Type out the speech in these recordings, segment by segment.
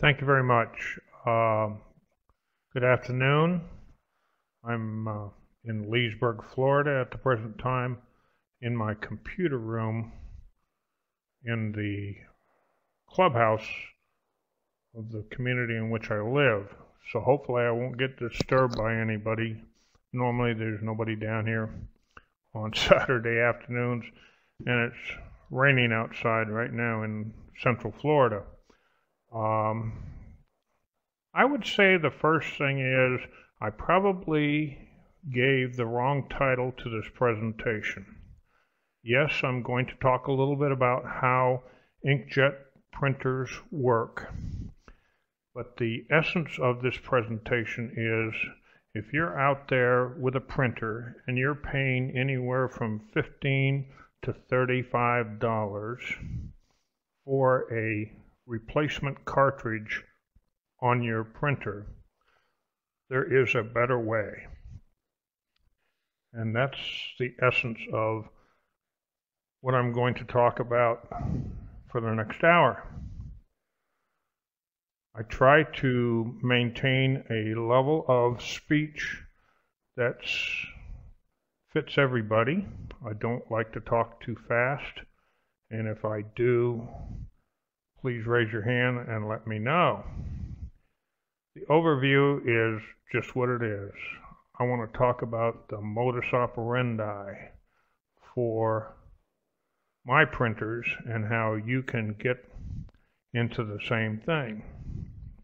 Thank you very much. Uh, good afternoon. I'm uh, in Leesburg, Florida at the present time in my computer room in the clubhouse of the community in which I live. So hopefully I won't get disturbed by anybody. Normally there's nobody down here on Saturday afternoons and it's raining outside right now in central Florida. Um, I would say the first thing is I probably gave the wrong title to this presentation. Yes, I'm going to talk a little bit about how inkjet printers work. But the essence of this presentation is if you're out there with a printer and you're paying anywhere from 15 to $35 for a replacement cartridge on your printer, there is a better way. And that's the essence of what I'm going to talk about for the next hour. I try to maintain a level of speech that fits everybody. I don't like to talk too fast, and if I do, please raise your hand and let me know. The overview is just what it is. I want to talk about the modus operandi for my printers and how you can get into the same thing.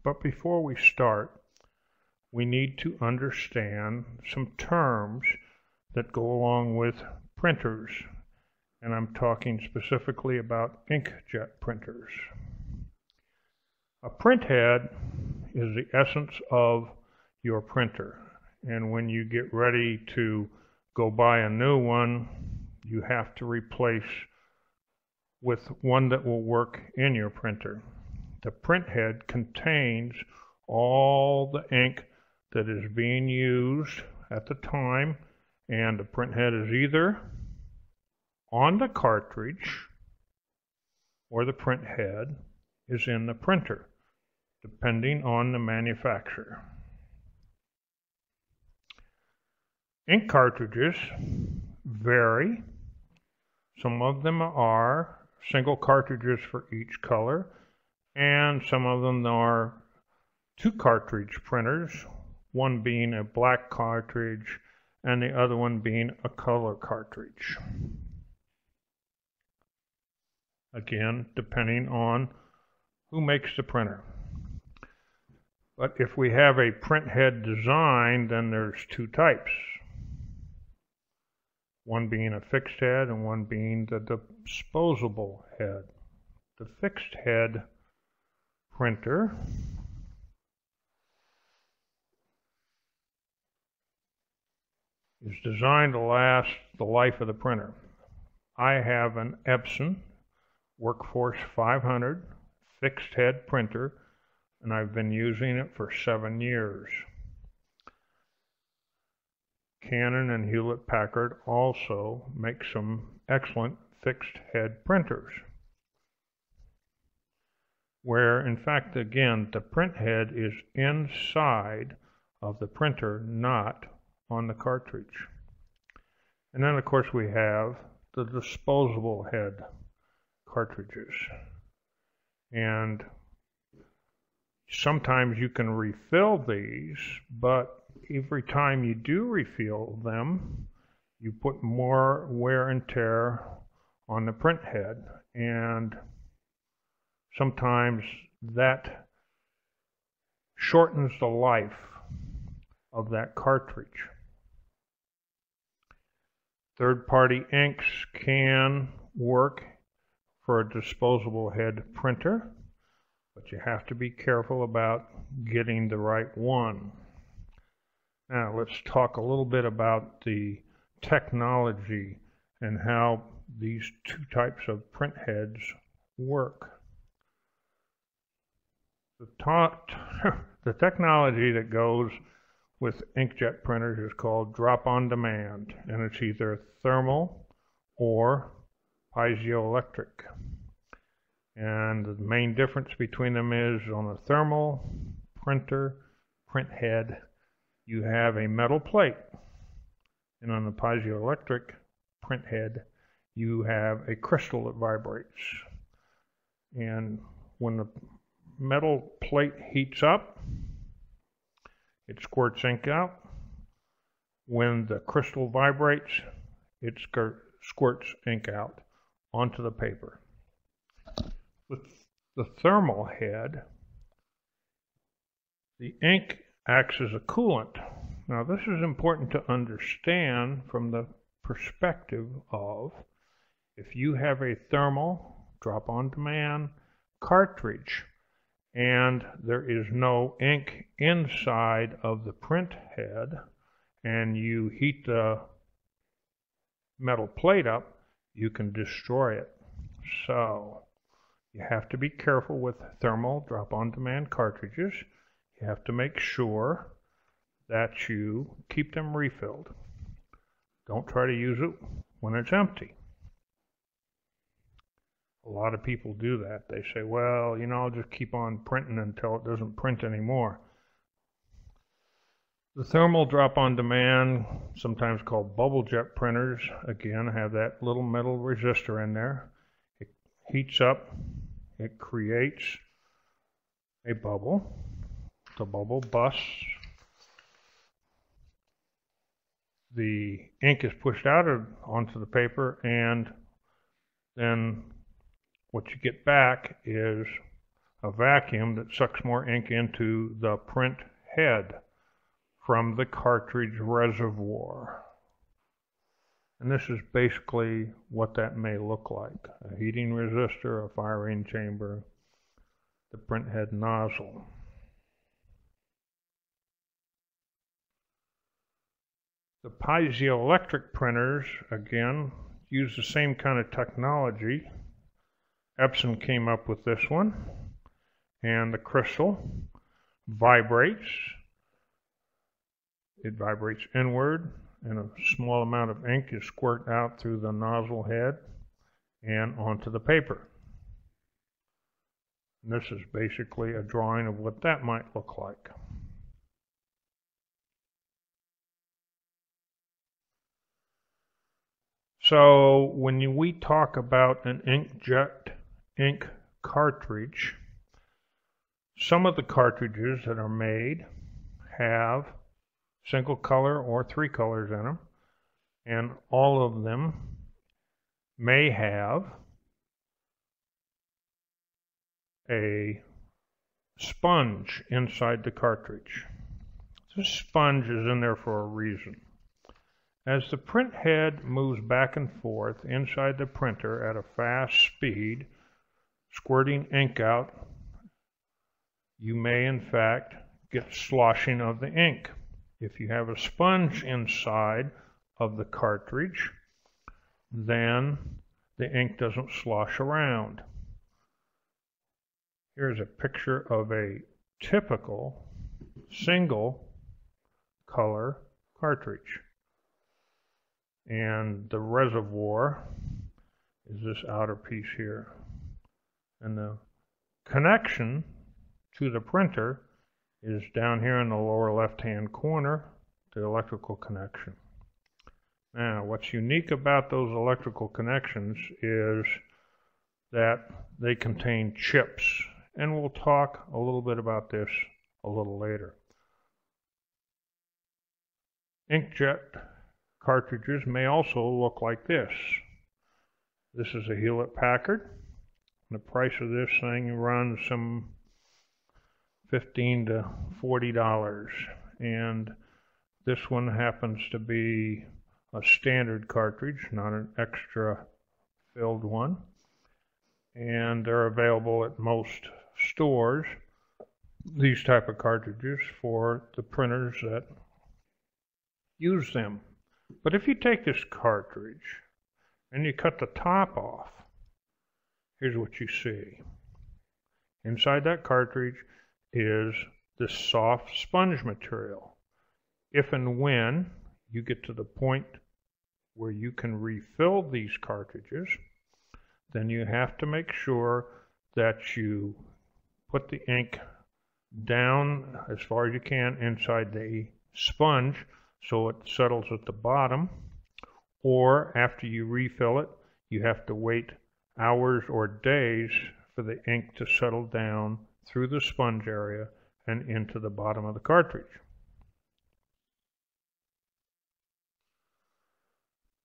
But before we start, we need to understand some terms that go along with printers, and I'm talking specifically about inkjet printers. A printhead is the essence of your printer, and when you get ready to go buy a new one, you have to replace with one that will work in your printer. The printhead contains all the ink that is being used at the time and the printhead is either on the cartridge or the printhead is in the printer, depending on the manufacturer. Ink cartridges vary. Some of them are single cartridges for each color, and some of them are two cartridge printers, one being a black cartridge and the other one being a color cartridge. Again, depending on who makes the printer. But if we have a print head design, then there's two types. One being a fixed head and one being the disposable head. The fixed head printer is designed to last the life of the printer. I have an Epson Workforce 500 fixed head printer and I've been using it for seven years. Canon and Hewlett Packard also make some excellent fixed head printers where in fact again the print head is inside of the printer not on the cartridge. And then of course we have the disposable head cartridges. And sometimes you can refill these, but every time you do refill them, you put more wear and tear on the print head. And sometimes that shortens the life of that cartridge. Third-party inks can work for a disposable head printer, but you have to be careful about getting the right one. Now let's talk a little bit about the technology and how these two types of print heads work. The, the technology that goes with inkjet printers is called drop on demand, and it's either thermal or piezoelectric. And the main difference between them is on a thermal printer, print head, you have a metal plate. And on the piezoelectric print head, you have a crystal that vibrates. And when the metal plate heats up, it squirts ink out. When the crystal vibrates, it squirts ink out onto the paper. With the thermal head, the ink acts as a coolant. Now, this is important to understand from the perspective of if you have a thermal drop on demand cartridge and there is no ink inside of the print head and you heat the metal plate up, you can destroy it. So you have to be careful with thermal drop on demand cartridges. You have to make sure that you keep them refilled. Don't try to use it when it's empty. A lot of people do that. They say, well, you know, I'll just keep on printing until it doesn't print anymore. The thermal drop on demand, sometimes called bubble jet printers, again have that little metal resistor in there. It heats up, it creates a bubble. The bubble busts. The ink is pushed out onto the paper and then what you get back is a vacuum that sucks more ink into the print head from the cartridge reservoir. And this is basically what that may look like. A heating resistor, a firing chamber, the print head nozzle. The piezoelectric printers, again, use the same kind of technology. Epson came up with this one. And the crystal vibrates it vibrates inward and a small amount of ink is squirted out through the nozzle head and onto the paper. And this is basically a drawing of what that might look like. So when we talk about an inkjet ink cartridge, some of the cartridges that are made have single color or three colors in them, and all of them may have a sponge inside the cartridge. This sponge is in there for a reason. As the print head moves back and forth inside the printer at a fast speed, squirting ink out, you may in fact get sloshing of the ink. If you have a sponge inside of the cartridge, then the ink doesn't slosh around. Here's a picture of a typical single color cartridge. And the reservoir is this outer piece here. And the connection to the printer is down here in the lower left hand corner, the electrical connection. Now, what's unique about those electrical connections is that they contain chips, and we'll talk a little bit about this a little later. Inkjet cartridges may also look like this. This is a Hewlett Packard. The price of this thing runs some 15 to 40 dollars. And this one happens to be a standard cartridge not an extra filled one. And they're available at most stores these type of cartridges for the printers that use them. But if you take this cartridge and you cut the top off here's what you see. Inside that cartridge is this soft sponge material. If and when you get to the point where you can refill these cartridges, then you have to make sure that you put the ink down as far as you can inside the sponge so it settles at the bottom or after you refill it you have to wait hours or days for the ink to settle down through the sponge area and into the bottom of the cartridge.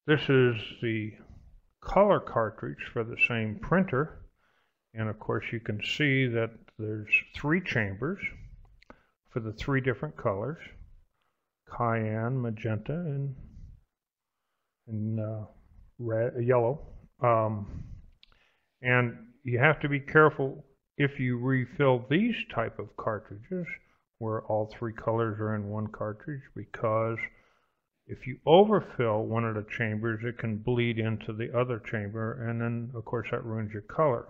This is the color cartridge for the same printer and of course you can see that there's three chambers for the three different colors cyan, magenta, and, and uh, red, yellow. Um, and you have to be careful if you refill these type of cartridges where all three colors are in one cartridge because if you overfill one of the chambers it can bleed into the other chamber and then of course that ruins your color.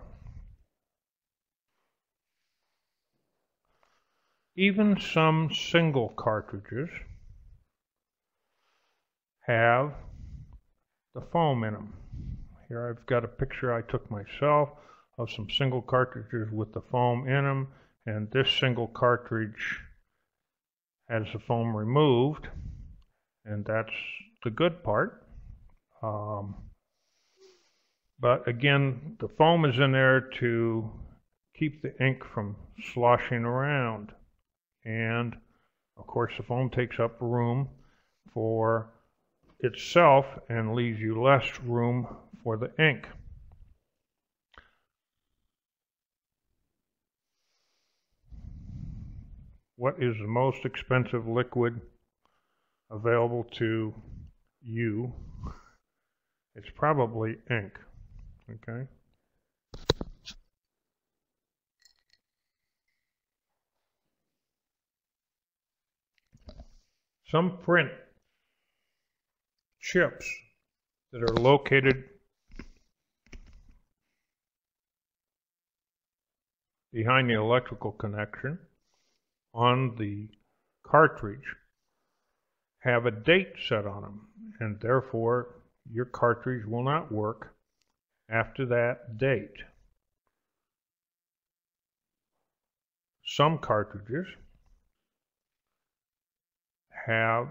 Even some single cartridges have the foam in them. Here I've got a picture I took myself of some single cartridges with the foam in them and this single cartridge has the foam removed and that's the good part. Um, but again, the foam is in there to keep the ink from sloshing around. And of course, the foam takes up room for itself and leaves you less room for the ink. What is the most expensive liquid available to you? It's probably ink, okay? Some print chips that are located behind the electrical connection on the cartridge have a date set on them and therefore your cartridge will not work after that date. Some cartridges have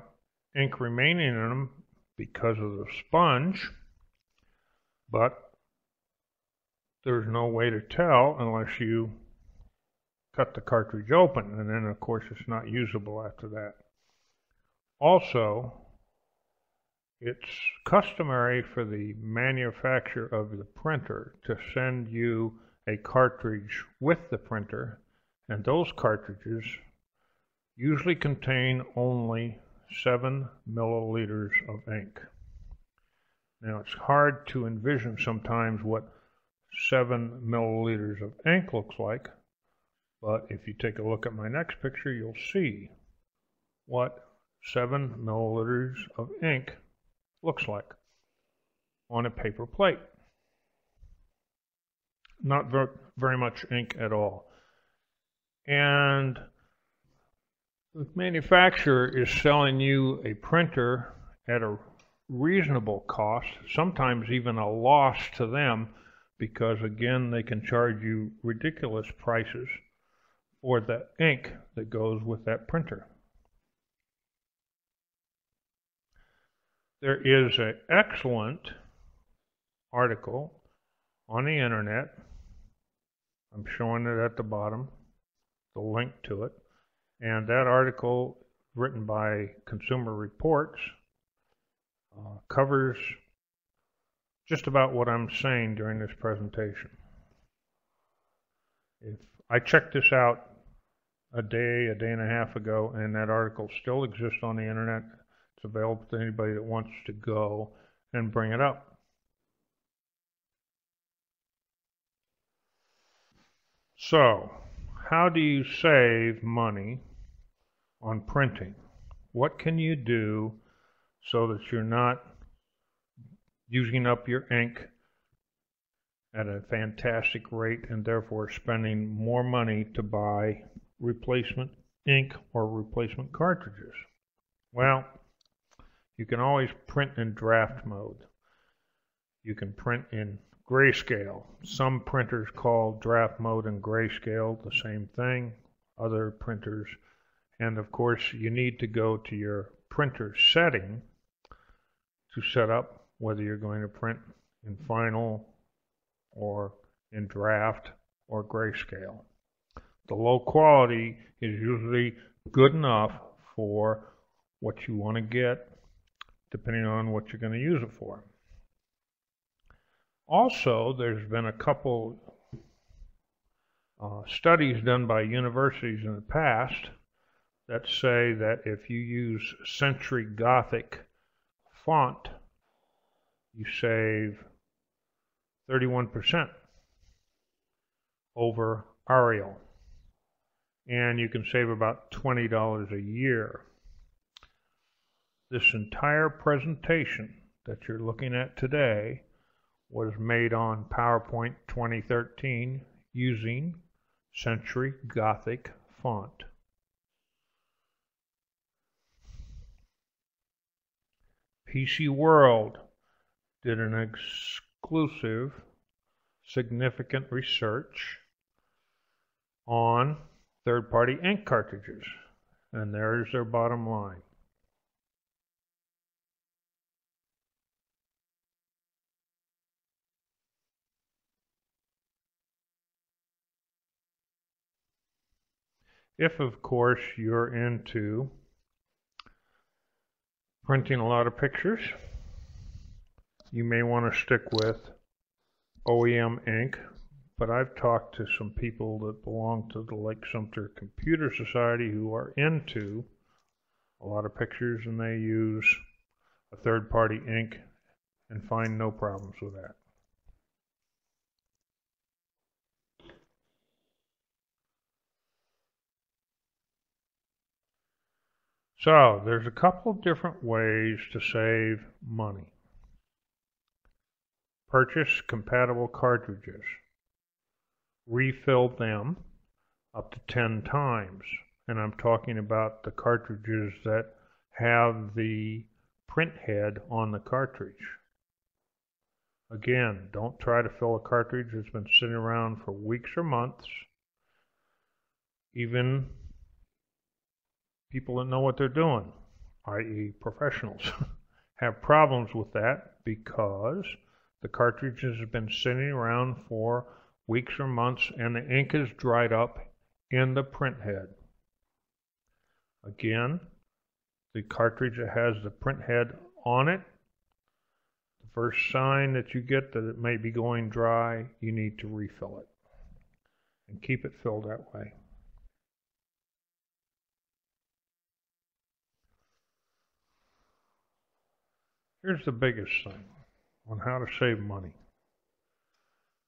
ink remaining in them because of the sponge, but there's no way to tell unless you cut the cartridge open, and then of course it's not usable after that. Also, it's customary for the manufacturer of the printer to send you a cartridge with the printer, and those cartridges usually contain only 7 milliliters of ink. Now it's hard to envision sometimes what 7 milliliters of ink looks like, but if you take a look at my next picture, you'll see what 7 milliliters of ink looks like on a paper plate. Not very, very much ink at all. And the manufacturer is selling you a printer at a reasonable cost, sometimes even a loss to them, because again, they can charge you ridiculous prices for the ink that goes with that printer. There is an excellent article on the internet. I'm showing it at the bottom, the link to it. And that article, written by Consumer Reports, uh, covers just about what I'm saying during this presentation. If I checked this out a day, a day and a half ago, and that article still exists on the internet. It's available to anybody that wants to go and bring it up. So, how do you save money on printing? What can you do so that you're not using up your ink at a fantastic rate and therefore spending more money to buy replacement ink or replacement cartridges? Well, you can always print in draft mode. You can print in Grayscale. Some printers call draft mode and grayscale the same thing. Other printers, and of course, you need to go to your printer setting to set up whether you're going to print in final or in draft or grayscale. The low quality is usually good enough for what you want to get depending on what you're going to use it for. Also, there's been a couple uh, studies done by universities in the past that say that if you use Century Gothic font, you save 31% over Arial. And you can save about $20 a year. This entire presentation that you're looking at today was made on PowerPoint 2013 using Century Gothic font. PC World did an exclusive significant research on third-party ink cartridges. And there's their bottom line. If, of course, you're into printing a lot of pictures, you may want to stick with OEM ink, but I've talked to some people that belong to the Lake Sumter Computer Society who are into a lot of pictures and they use a third party ink and find no problems with that. So there's a couple different ways to save money. Purchase compatible cartridges. Refill them up to 10 times. And I'm talking about the cartridges that have the print head on the cartridge. Again, don't try to fill a cartridge that's been sitting around for weeks or months. Even people that know what they're doing, i.e., professionals, have problems with that because the cartridge has been sitting around for weeks or months and the ink is dried up in the print head. Again, the cartridge that has the print head on it, the first sign that you get that it may be going dry, you need to refill it and keep it filled that way. Here's the biggest thing on how to save money.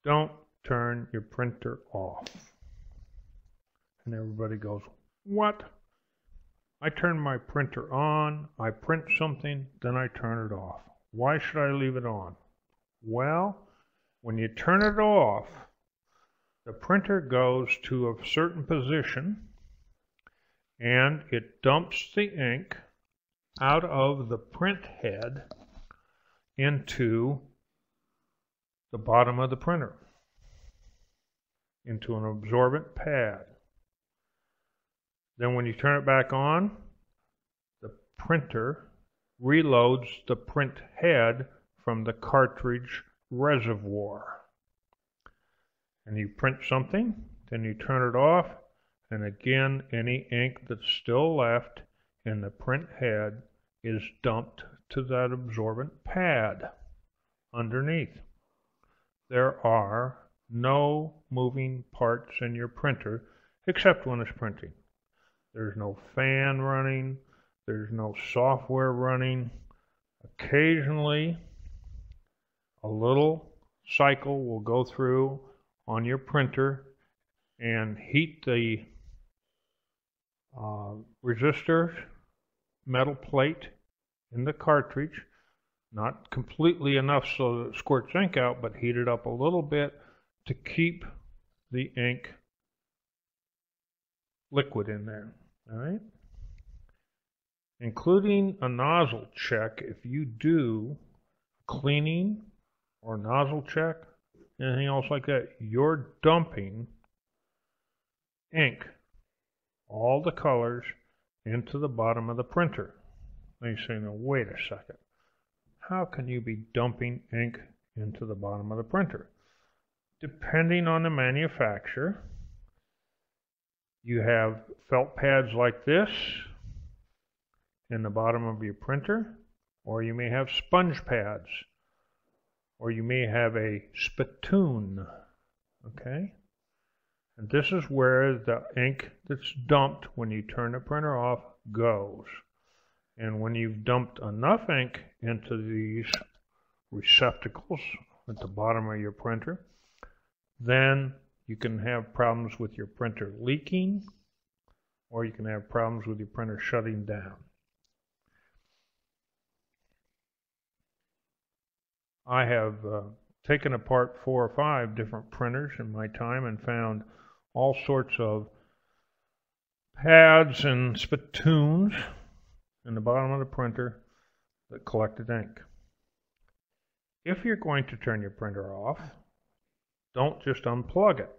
Don't turn your printer off. And everybody goes, What? I turn my printer on, I print something, then I turn it off. Why should I leave it on? Well, when you turn it off, the printer goes to a certain position and it dumps the ink out of the print head into the bottom of the printer, into an absorbent pad. Then when you turn it back on, the printer reloads the print head from the cartridge reservoir. And you print something, then you turn it off, and again, any ink that's still left in the print head is dumped to that absorbent pad underneath. There are no moving parts in your printer except when it's printing. There's no fan running, there's no software running. Occasionally, a little cycle will go through on your printer and heat the uh, resistor metal plate in the cartridge, not completely enough so that it squirts ink out, but heat it up a little bit to keep the ink liquid in there. All right? Including a nozzle check, if you do cleaning or nozzle check, anything else like that, you're dumping ink, all the colors, into the bottom of the printer. And you say, now wait a second. How can you be dumping ink into the bottom of the printer? Depending on the manufacturer, you have felt pads like this in the bottom of your printer, or you may have sponge pads, or you may have a spittoon, okay? And this is where the ink that's dumped when you turn the printer off goes. And when you've dumped enough ink into these receptacles at the bottom of your printer, then you can have problems with your printer leaking, or you can have problems with your printer shutting down. I have uh, taken apart four or five different printers in my time and found all sorts of pads and spittoons in the bottom of the printer that collected ink. If you're going to turn your printer off, don't just unplug it.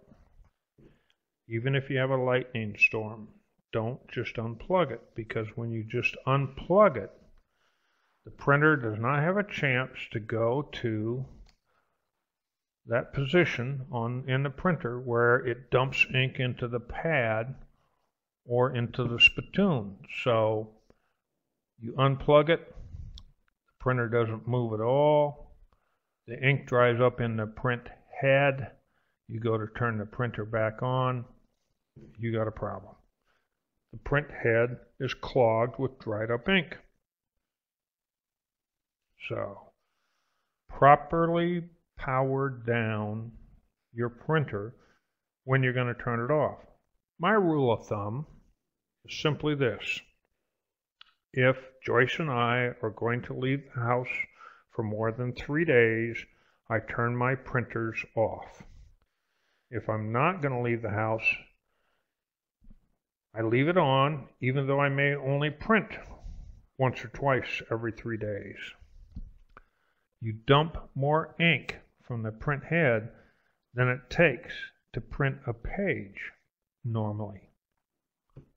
Even if you have a lightning storm, don't just unplug it because when you just unplug it, the printer does not have a chance to go to that position on in the printer where it dumps ink into the pad or into the spittoon. So you unplug it, the printer doesn't move at all, the ink dries up in the print head, you go to turn the printer back on, you got a problem. The print head is clogged with dried up ink. So, properly power down your printer when you're going to turn it off. My rule of thumb is simply this. If Joyce and I are going to leave the house for more than three days, I turn my printers off. If I'm not going to leave the house, I leave it on, even though I may only print once or twice every three days you dump more ink from the print head than it takes to print a page normally.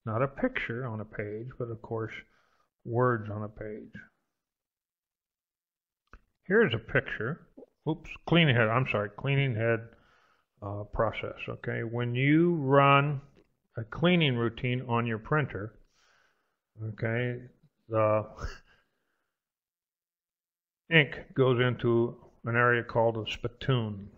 Not a picture on a page, but of course words on a page. Here's a picture. Oops, cleaning head. I'm sorry, cleaning head uh, process. Okay, when you run a cleaning routine on your printer, okay, the ink goes into an area called a spittoon.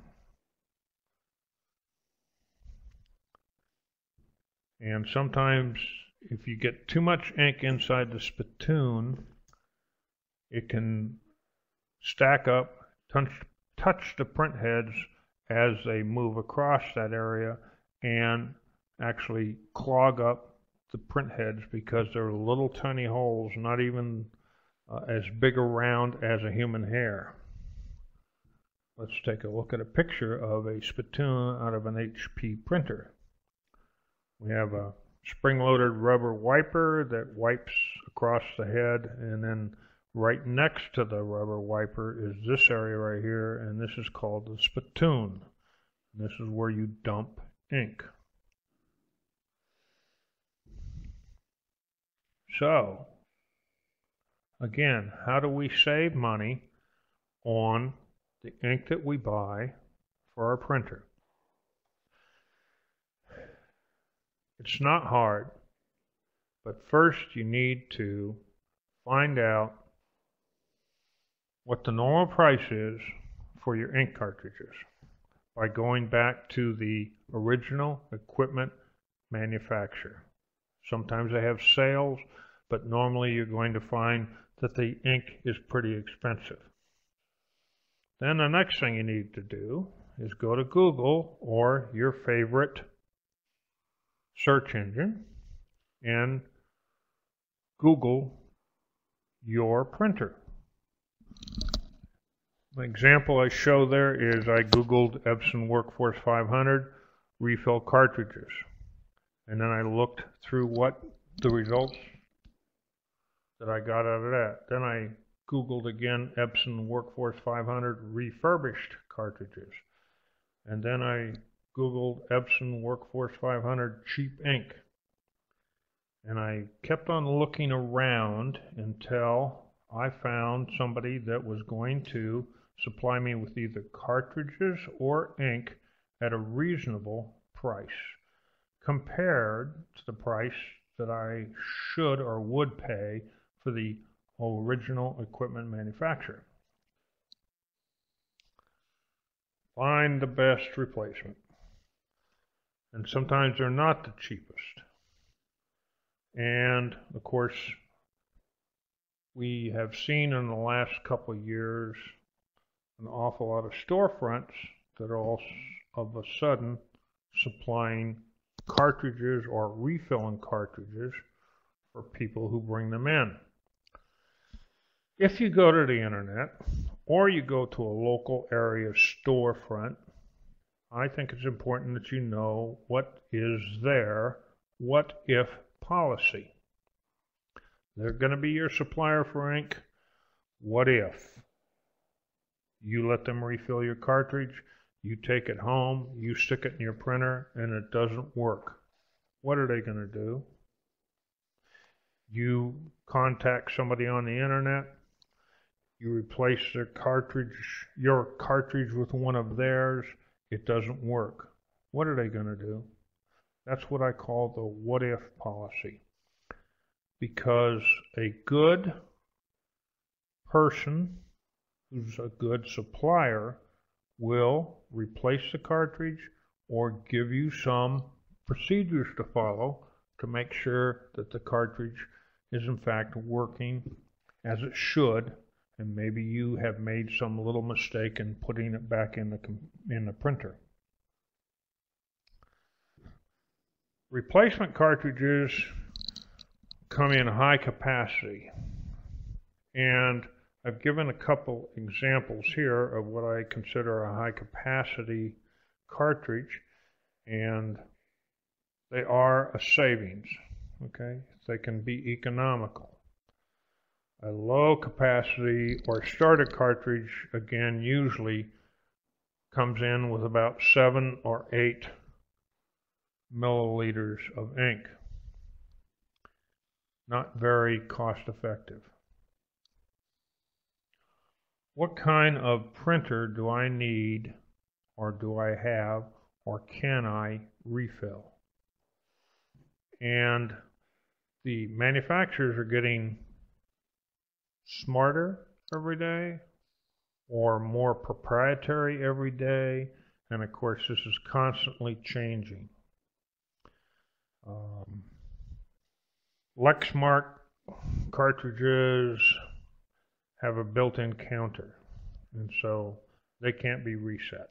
And sometimes if you get too much ink inside the spittoon, it can stack up, touch, touch the print heads as they move across that area and actually clog up the print heads because they're little tiny holes, not even uh, as big around as a human hair. Let's take a look at a picture of a spittoon out of an HP printer. We have a spring-loaded rubber wiper that wipes across the head and then right next to the rubber wiper is this area right here and this is called the spittoon. This is where you dump ink. So, Again, how do we save money on the ink that we buy for our printer? It's not hard, but first you need to find out what the normal price is for your ink cartridges by going back to the original equipment manufacturer. Sometimes they have sales, but normally you're going to find that the ink is pretty expensive. Then the next thing you need to do is go to Google or your favorite search engine and Google your printer. Example I show there is I Googled Epson Workforce 500 refill cartridges. And then I looked through what the results that I got out of that. Then I Googled again Epson Workforce 500 refurbished cartridges. And then I Googled Epson Workforce 500 cheap ink. And I kept on looking around until I found somebody that was going to supply me with either cartridges or ink at a reasonable price compared to the price that I should or would pay for the original equipment manufacturer. Find the best replacement. And sometimes they're not the cheapest. And of course, we have seen in the last couple of years an awful lot of storefronts that are all of a sudden supplying cartridges or refilling cartridges for people who bring them in. If you go to the internet or you go to a local area storefront, I think it's important that you know what is their what if policy. They're going to be your supplier for ink. What if? You let them refill your cartridge, you take it home, you stick it in your printer, and it doesn't work. What are they going to do? You contact somebody on the internet, you replace their cartridge, your cartridge with one of theirs, it doesn't work. What are they going to do? That's what I call the what if policy because a good person who's a good supplier will replace the cartridge or give you some procedures to follow to make sure that the cartridge is in fact working as it should and maybe you have made some little mistake in putting it back in the in the printer. Replacement cartridges come in high capacity. And I've given a couple examples here of what I consider a high capacity cartridge, and they are a savings. Okay, they can be economical. A low capacity or starter cartridge, again, usually comes in with about seven or eight milliliters of ink not very cost effective. What kind of printer do I need or do I have or can I refill? And the manufacturers are getting smarter every day or more proprietary every day. And of course, this is constantly changing. Um, Lexmark cartridges have a built-in counter, and so they can't be reset.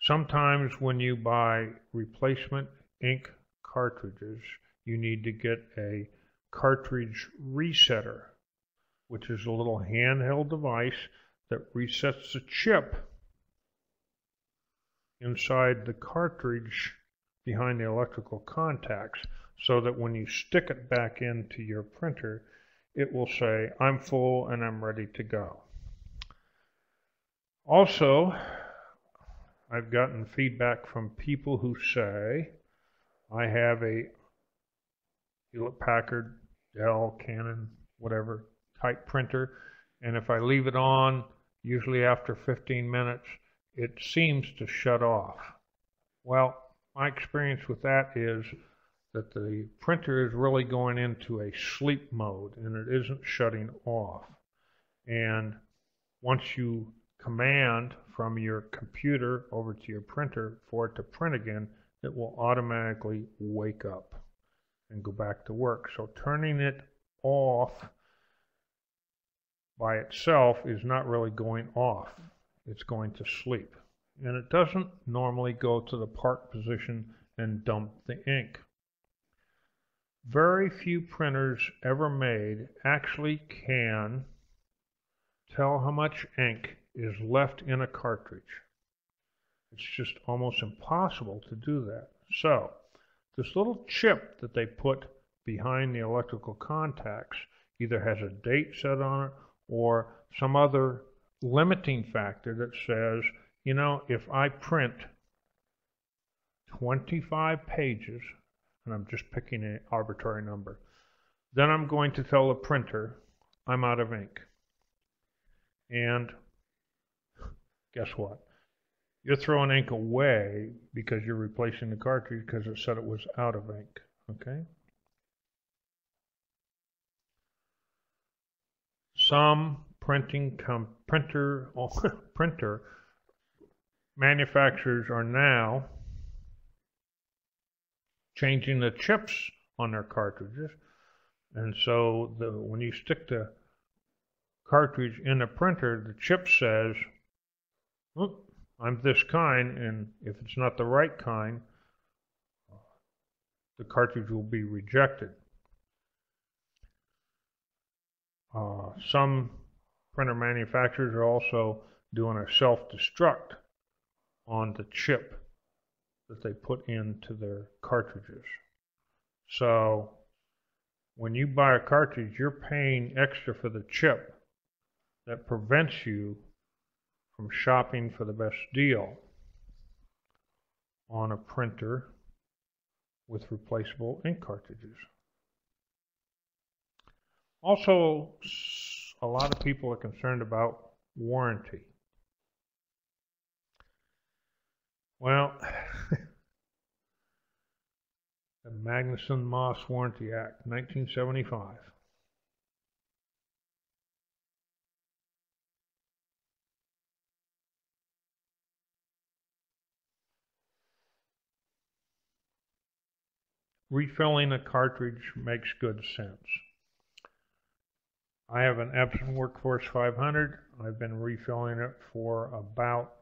Sometimes when you buy replacement ink cartridges, you need to get a cartridge resetter, which is a little handheld device that resets the chip inside the cartridge behind the electrical contacts so that when you stick it back into your printer, it will say, I'm full and I'm ready to go. Also, I've gotten feedback from people who say, I have a Hewlett Packard, Dell, Canon, whatever type printer, and if I leave it on, usually after 15 minutes, it seems to shut off. Well, my experience with that is that the printer is really going into a sleep mode and it isn't shutting off. And once you command from your computer over to your printer for it to print again, it will automatically wake up and go back to work. So turning it off by itself is not really going off. It's going to sleep. And it doesn't normally go to the park position and dump the ink. Very few printers ever made actually can tell how much ink is left in a cartridge. It's just almost impossible to do that. So, this little chip that they put behind the electrical contacts either has a date set on it or some other limiting factor that says you know, if I print 25 pages, and I'm just picking an arbitrary number, then I'm going to tell the printer I'm out of ink. And guess what? You're throwing ink away because you're replacing the cartridge because it said it was out of ink. Okay? Some printing printer printer manufacturers are now changing the chips on their cartridges. And so the, when you stick the cartridge in a printer, the chip says, oh, I'm this kind, and if it's not the right kind, the cartridge will be rejected. Uh, some printer manufacturers are also doing a self-destruct on the chip that they put into their cartridges. So when you buy a cartridge, you're paying extra for the chip that prevents you from shopping for the best deal on a printer with replaceable ink cartridges. Also, a lot of people are concerned about warranty. Well, the Magnuson-Moss Warranty Act, 1975. Refilling a cartridge makes good sense. I have an Epson Workforce 500. I've been refilling it for about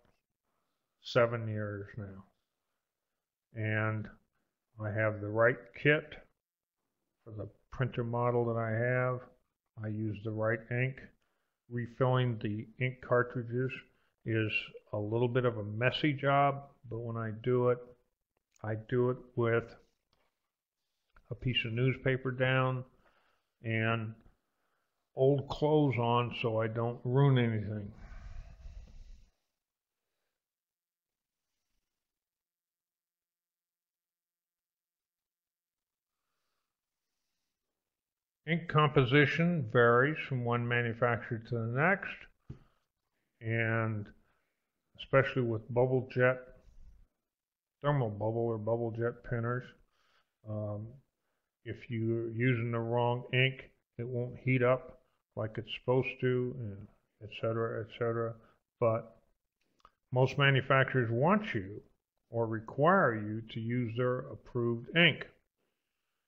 seven years now. And I have the right kit for the printer model that I have. I use the right ink. Refilling the ink cartridges is a little bit of a messy job, but when I do it, I do it with a piece of newspaper down and old clothes on so I don't ruin anything. Ink composition varies from one manufacturer to the next, and especially with bubble jet, thermal bubble or bubble jet pinners, um, if you're using the wrong ink, it won't heat up like it's supposed to, and etc., etc. But most manufacturers want you or require you to use their approved ink.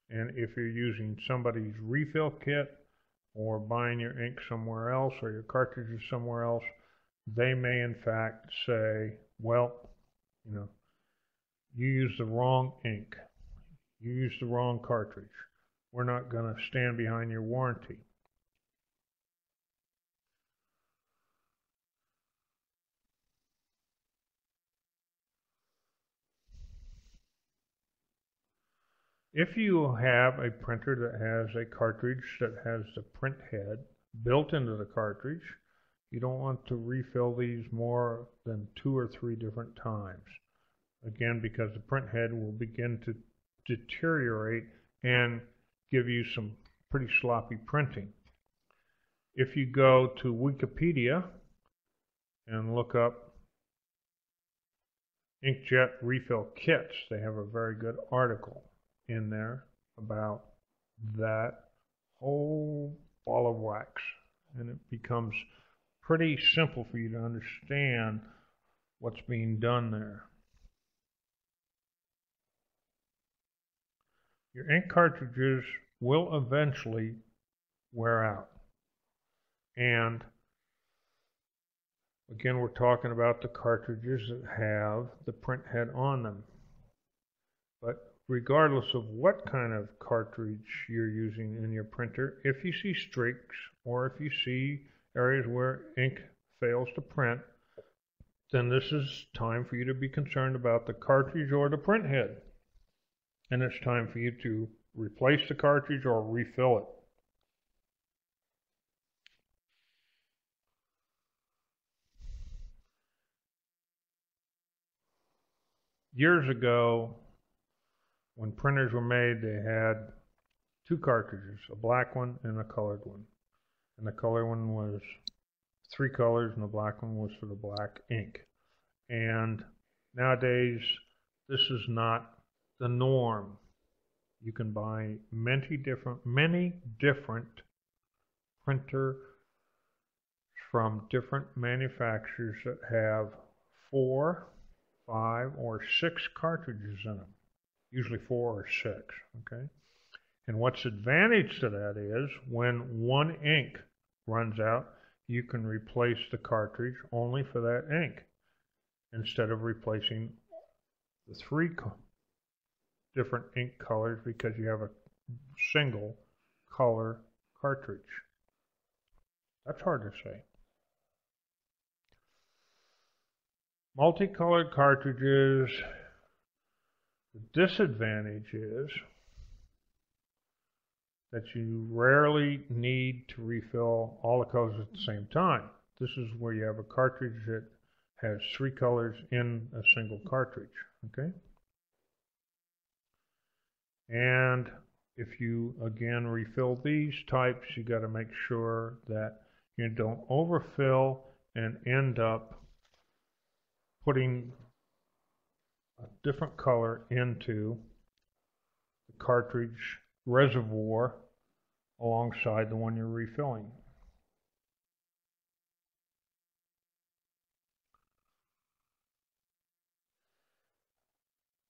And if you're using somebody's refill kit or buying your ink somewhere else or your cartridges somewhere else, they may in fact say, well, you know, you used the wrong ink. You used the wrong cartridge. We're not going to stand behind your warranty. If you have a printer that has a cartridge that has the print head built into the cartridge, you don't want to refill these more than two or three different times. Again, because the print head will begin to deteriorate and give you some pretty sloppy printing. If you go to Wikipedia and look up inkjet refill kits, they have a very good article in there about that whole ball of wax. And it becomes pretty simple for you to understand what's being done there. Your ink cartridges will eventually wear out. And again, we're talking about the cartridges that have the print head on them. But regardless of what kind of cartridge you're using in your printer, if you see streaks or if you see areas where ink fails to print, then this is time for you to be concerned about the cartridge or the print head. And it's time for you to replace the cartridge or refill it. years ago, when printers were made, they had two cartridges, a black one and a colored one. And the color one was three colors, and the black one was for the black ink. And nowadays, this is not the norm. You can buy many different, many different printer from different manufacturers that have four, five, or six cartridges in them. Usually four or six, okay? And what's advantage to that is when one ink runs out, you can replace the cartridge only for that ink instead of replacing the three different ink colors because you have a single color cartridge. That's hard to say. Multicolored cartridges, the disadvantage is that you rarely need to refill all the colors at the same time. This is where you have a cartridge that has three colors in a single cartridge, okay? And if you, again, refill these types, you got to make sure that you don't overfill and end up putting a different color into the cartridge reservoir alongside the one you're refilling.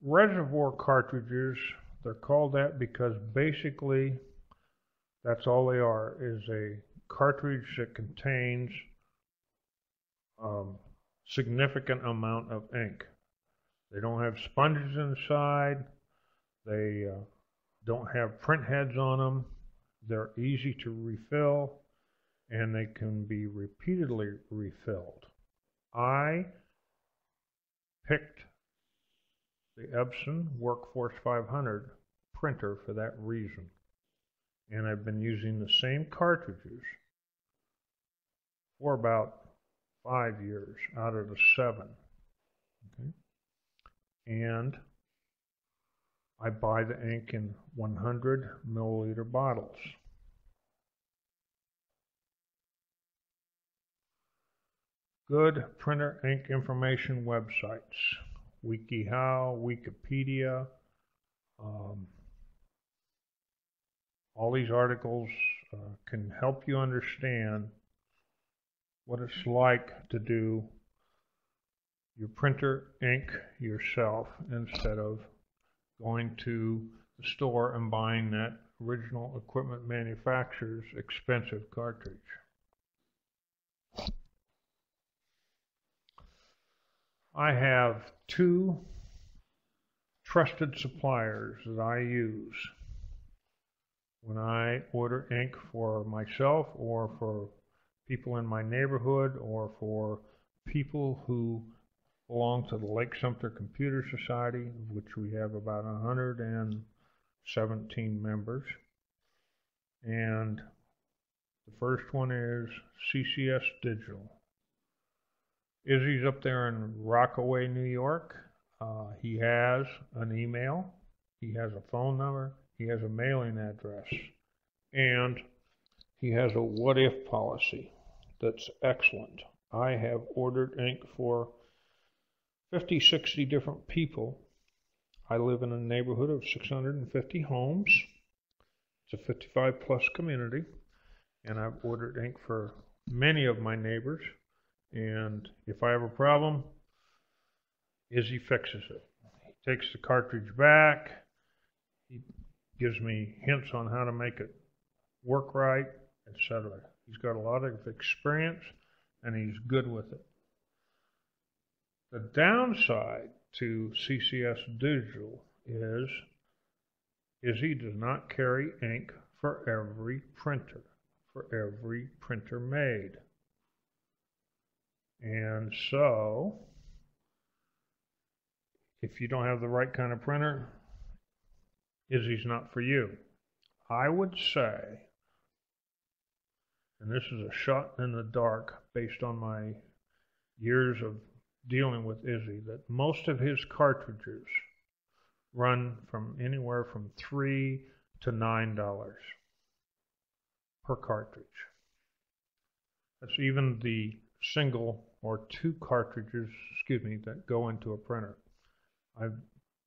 Reservoir cartridges, they're called that because basically that's all they are, is a cartridge that contains um, significant amount of ink. They don't have sponges inside. They uh, don't have print heads on them. They're easy to refill and they can be repeatedly refilled. I picked the Epson Workforce 500 printer for that reason. And I've been using the same cartridges for about five years out of the seven. Okay? And I buy the ink in 100 milliliter bottles. Good printer ink information websites, WikiHow, Wikipedia, um, all these articles uh, can help you understand what it's like to do your printer ink yourself instead of going to the store and buying that original equipment manufacturer's expensive cartridge. I have two trusted suppliers that I use when I order ink for myself or for people in my neighborhood or for people who belong to the Lake Sumter Computer Society, of which we have about 117 members. And the first one is CCS Digital. Izzy's up there in Rockaway, New York. Uh, he has an email, he has a phone number, he has a mailing address, and he has a what if policy that's excellent. I have ordered ink for 50, 60 different people. I live in a neighborhood of 650 homes. It's a 55 plus community, and I've ordered ink for many of my neighbors. And if I have a problem, Izzy fixes it. He takes the cartridge back. He gives me hints on how to make it work right, etc. He's got a lot of experience and he's good with it. The downside to CCS Digital is, is he does not carry ink for every printer, for every printer made. And so, if you don't have the right kind of printer, Izzy's not for you. I would say, and this is a shot in the dark based on my years of dealing with Izzy that most of his cartridges run from anywhere from three to nine dollars per cartridge. That's even the single or two cartridges, excuse me, that go into a printer. I've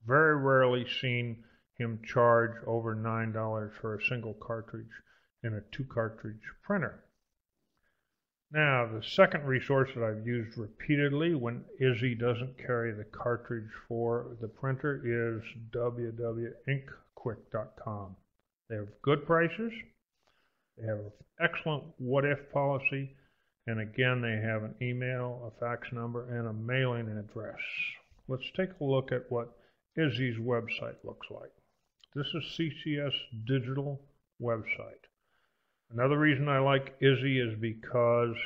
very rarely seen him charge over $9 for a single cartridge in a two cartridge printer. Now, the second resource that I've used repeatedly when Izzy doesn't carry the cartridge for the printer is www.inkquick.com. They have good prices, they have an excellent what if policy, and again, they have an email, a fax number, and a mailing address. Let's take a look at what Izzy's website looks like. This is CCS Digital website. Another reason I like Izzy is because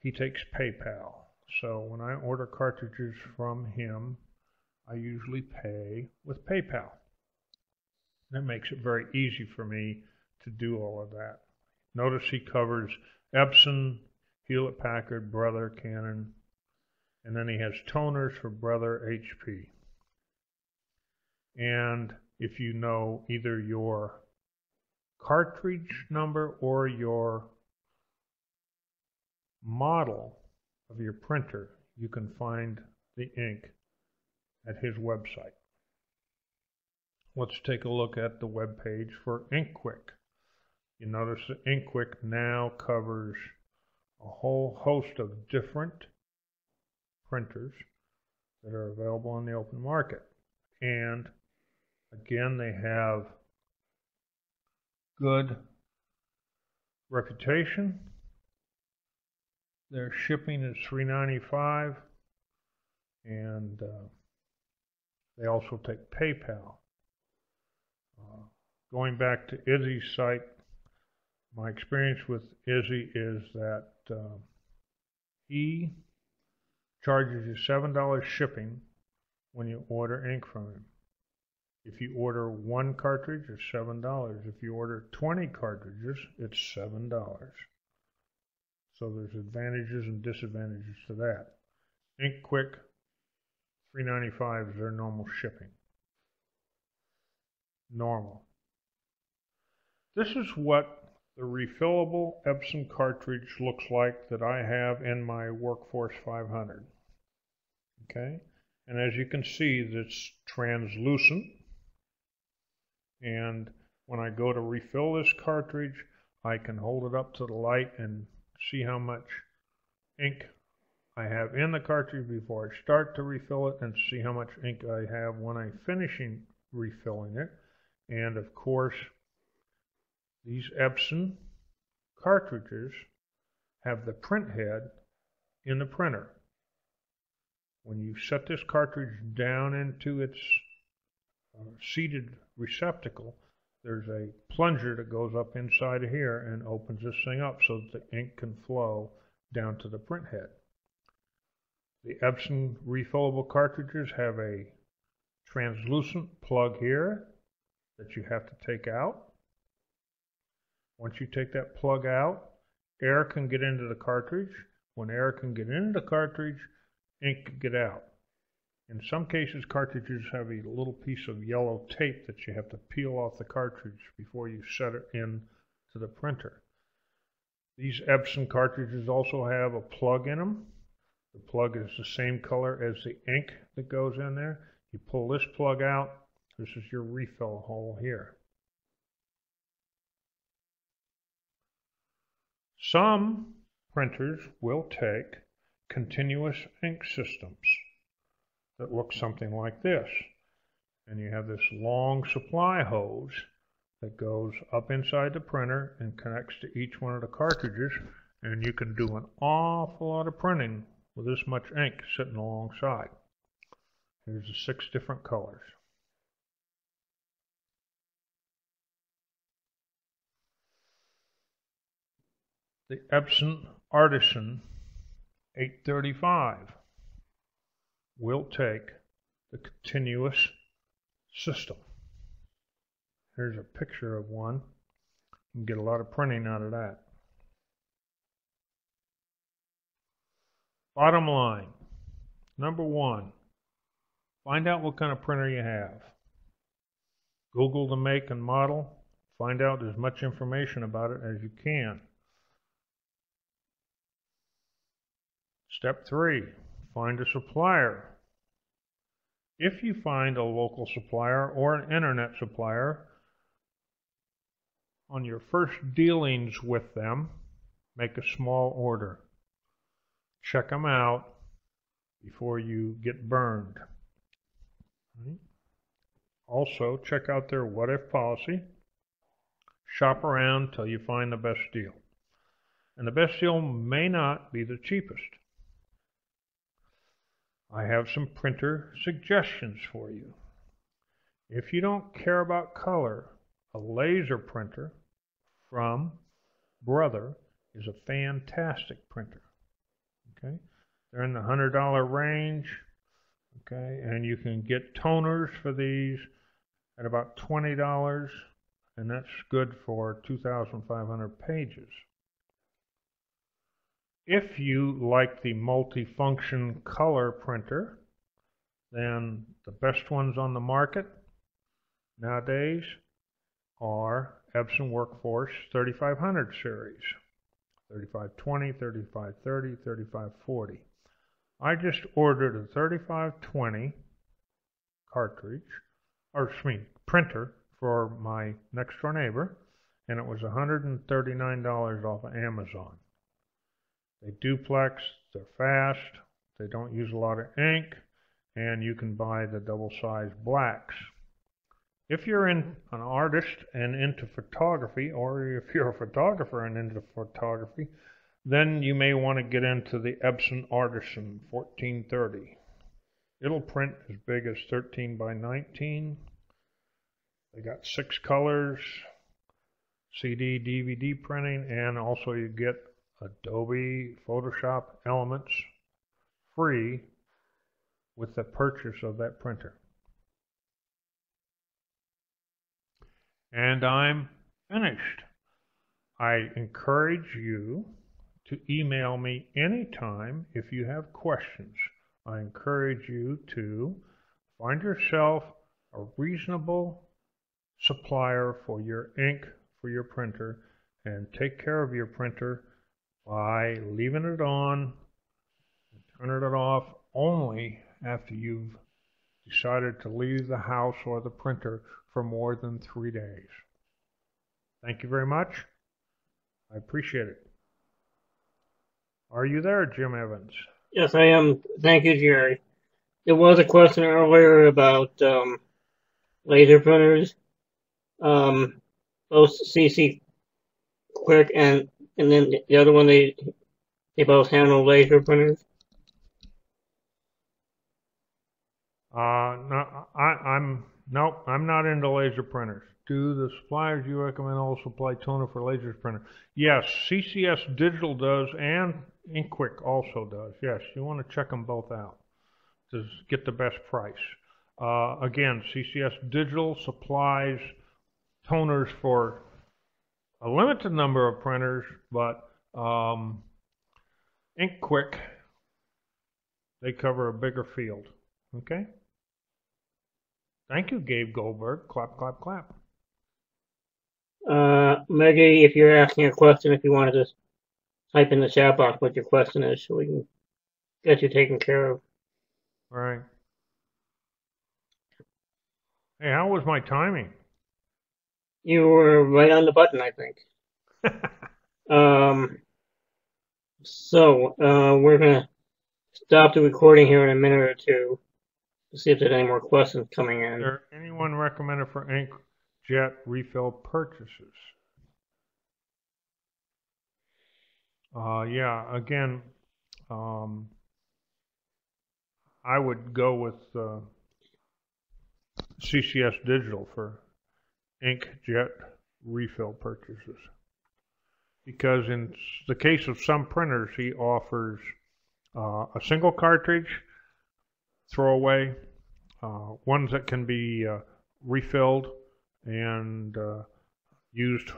he takes PayPal. So when I order cartridges from him, I usually pay with PayPal. That makes it very easy for me to do all of that. Notice he covers Epson, Hewlett Packard, Brother, Canon, and then he has toners for Brother HP. And if you know either your cartridge number or your model of your printer, you can find the ink at his website. Let's take a look at the web page for InkQuick. You notice that InkQuick now covers a whole host of different printers that are available on the open market. And again, they have good reputation. Their shipping is $3.95 and uh, they also take PayPal. Uh, going back to Izzy's site, my experience with Izzy is that uh, he charges you $7 shipping when you order ink from him. If you order one cartridge, it's $7. If you order 20 cartridges, it's $7. So there's advantages and disadvantages to that. Ink Quick, $3.95 is their normal shipping. Normal. This is what the refillable Epson cartridge looks like that I have in my Workforce 500. Okay, and as you can see, it's translucent and when I go to refill this cartridge, I can hold it up to the light and see how much ink I have in the cartridge before I start to refill it and see how much ink I have when I'm finishing refilling it. And of course, these Epson cartridges have the print head in the printer. When you set this cartridge down into its seated receptacle, there's a plunger that goes up inside of here and opens this thing up so that the ink can flow down to the print head. The Epson refillable cartridges have a translucent plug here that you have to take out. Once you take that plug out, air can get into the cartridge. When air can get into the cartridge, ink can get out. In some cases, cartridges have a little piece of yellow tape that you have to peel off the cartridge before you set it in to the printer. These Epson cartridges also have a plug in them. The plug is the same color as the ink that goes in there. You pull this plug out, this is your refill hole here. Some printers will take continuous ink systems that looks something like this. And you have this long supply hose that goes up inside the printer and connects to each one of the cartridges. And you can do an awful lot of printing with this much ink sitting alongside. Here's the six different colors. The Epson Artisan 835 we'll take the continuous system. Here's a picture of one. You can get a lot of printing out of that. Bottom line, Number one, find out what kind of printer you have. Google the make and model. Find out as much information about it as you can. Step three, find a supplier. If you find a local supplier or an internet supplier, on your first dealings with them, make a small order. Check them out before you get burned. Also, check out their what if policy. Shop around till you find the best deal. And the best deal may not be the cheapest. I have some printer suggestions for you. If you don't care about color, a laser printer from Brother is a fantastic printer. Okay, they're in the hundred dollar range. Okay, and you can get toners for these at about twenty dollars, and that's good for two thousand five hundred pages. If you like the multifunction color printer, then the best ones on the market nowadays are Epson Workforce 3500 series. 3520, 3530, 3540. I just ordered a 3520 cartridge, or me, printer for my next door neighbor, and it was $139 off of Amazon. They duplex, they're fast, they don't use a lot of ink, and you can buy the double-sized blacks. If you're in an artist and into photography, or if you're a photographer and into photography, then you may want to get into the Epson Artisan 1430. It'll print as big as 13 by 19. They got six colors, CD, DVD printing, and also you get Adobe Photoshop Elements free with the purchase of that printer. And I'm finished. I encourage you to email me anytime if you have questions. I encourage you to find yourself a reasonable supplier for your ink for your printer and take care of your printer by leaving it on and turning it off only after you've decided to leave the house or the printer for more than three days. Thank you very much. I appreciate it. Are you there, Jim Evans? Yes, I am. Thank you, Jere. There was a question earlier about um, laser printers. Um, both CC Quick and and then the other one they they both handle laser printers. Uh, no, I, I'm nope. I'm not into laser printers. Do the suppliers you recommend also supply toner for laser printer? Yes, CCS Digital does, and InkQuick also does. Yes, you want to check them both out to get the best price. Uh, again, CCS Digital supplies toners for a limited number of printers, but um, InkQuick they cover a bigger field. Okay. Thank you, Gabe Goldberg. Clap, clap, clap. Uh, Maggie, if you're asking a question, if you want to just type in the chat box what your question is, so we can get you taken care of. All right. Hey, how was my timing? You were right on the button, I think. um, so uh, we're gonna stop the recording here in a minute or two to see if there's any more questions coming in. Is there anyone recommended for inkjet refill purchases? Uh, yeah, again, um, I would go with uh, CCS Digital for inkjet refill purchases. Because in the case of some printers, he offers uh, a single cartridge throwaway, uh, ones that can be uh, refilled and uh, used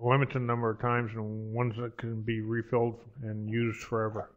a limited number of times, and ones that can be refilled and used forever.